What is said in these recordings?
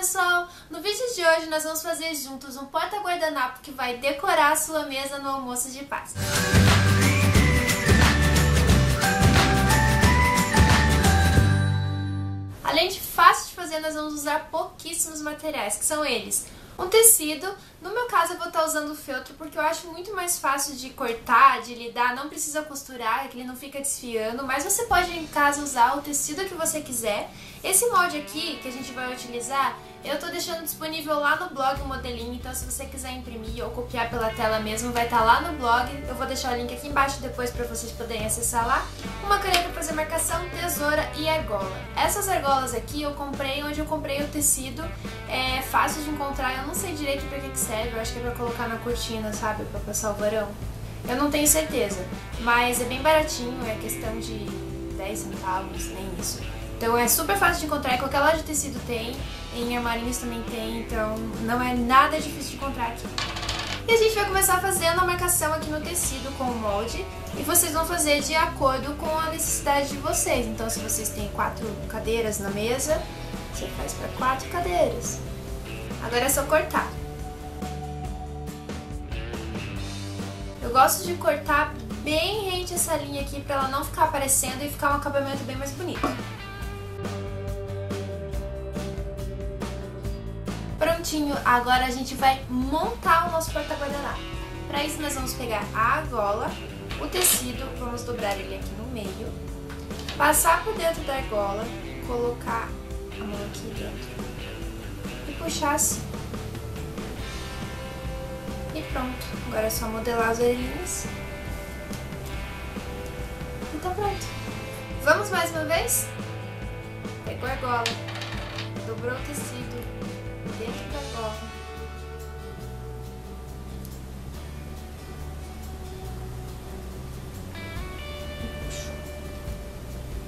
pessoal! No vídeo de hoje nós vamos fazer juntos um porta-guardanapo que vai decorar a sua mesa no almoço de Páscoa. Além de fácil de fazer, nós vamos usar pouquíssimos materiais, que são eles um tecido. No meu caso, eu vou estar usando feltro porque eu acho muito mais fácil de cortar, de lidar, não precisa costurar, que ele não fica desfiando, mas você pode em casa usar o tecido que você quiser. Esse molde aqui que a gente vai utilizar, eu tô deixando disponível lá no blog o modelinho, então se você quiser imprimir ou copiar pela tela mesmo, vai estar tá lá no blog. Eu vou deixar o link aqui embaixo depois para vocês poderem acessar lá. Uma caneta para fazer marcação, tesoura e argola. Essas argolas aqui eu comprei onde eu comprei o tecido, é fácil de encontrar, eu não sei direito para que, que serve, eu acho que é para colocar na cortina, sabe, para passar o varão. Eu não tenho certeza, mas é bem baratinho, é questão de 10 centavos, nem isso. Então é super fácil de encontrar, qualquer loja de tecido tem, em armarinhos também tem, então não é nada difícil de encontrar aqui. E a gente vai começar fazendo a marcação aqui no tecido com o molde e vocês vão fazer de acordo com a necessidade de vocês. Então se vocês têm quatro cadeiras na mesa, você faz para quatro cadeiras. Agora é só cortar. Eu gosto de cortar bem rente essa linha aqui para ela não ficar aparecendo e ficar um acabamento bem mais bonito. Prontinho, agora a gente vai montar o nosso porta-guardanapo. Para isso nós vamos pegar a argola, o tecido, vamos dobrar ele aqui no meio, passar por dentro da argola, colocar a mão aqui dentro e puxar assim. E pronto, agora é só modelar as orelhinhas. E tá pronto. Vamos mais uma vez? Pegou a argola, dobrou o tecido, dentro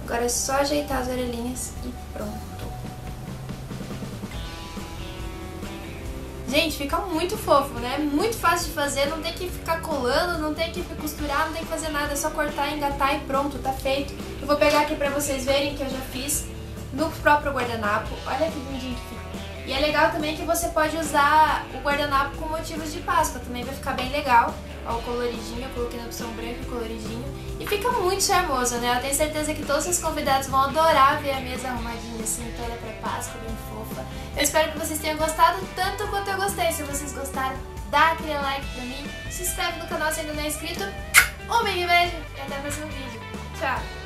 Agora é só ajeitar as orelhinhas e pronto. Gente, fica muito fofo, né? Muito fácil de fazer, não tem que ficar colando, não tem que costurar, não tem que fazer nada, é só cortar, engatar e pronto, tá feito. Eu vou pegar aqui pra vocês verem que eu já fiz no próprio guardanapo. Olha que lindinho que fica. E é legal também que você pode usar o guardanapo com motivos de Páscoa, também vai ficar bem legal. Ó, o coloridinho, eu coloquei na opção branca e coloridinho. E fica muito charmoso, né? Eu tenho certeza que todos os convidados vão adorar ver a mesa arrumadinha assim, toda pra Páscoa, bem fofa. Eu espero que vocês tenham gostado tanto quanto eu gostei. Se vocês gostaram, dá aquele like pra mim, se inscreve no canal se ainda não é inscrito. Um beijo e até o próximo vídeo. Tchau!